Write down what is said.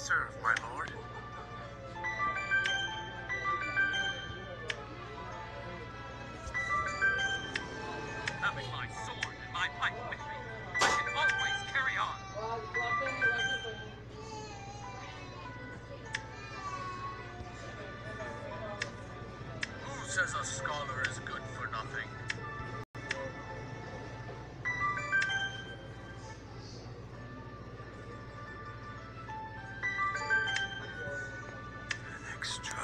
serve, Extraordinary.